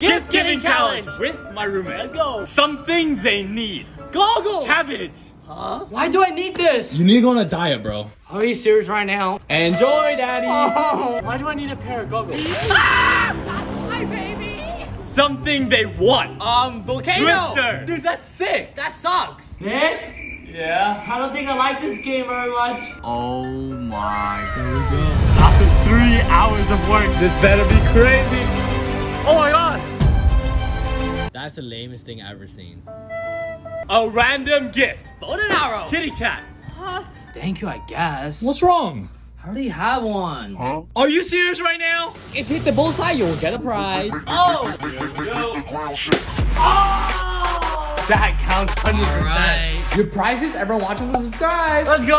Gift giving giving challenge. challenge with my roommate. Let's go. Something they need. Goggles. Cabbage. Huh? Why do I need this? You need to go on a diet, bro. Are you serious right now? Enjoy, daddy. Oh. Why do I need a pair of goggles? Hi, baby. Something they want. Um, volcano. Twister. Dude, that's sick. That sucks. Nick? Yeah. I don't think I like this game very much. Oh my. There we go. After three hours of work, this better be crazy. That's the lamest thing I've ever seen. A random gift. Bow and arrow. Kitty cat. What? Thank you, I guess. What's wrong? I already have one. Are you serious right now? If you hit the bullseye, you'll get a prize. Oh. Oh! That counts 100%. Good prizes. Everyone watching will subscribe. Let's go.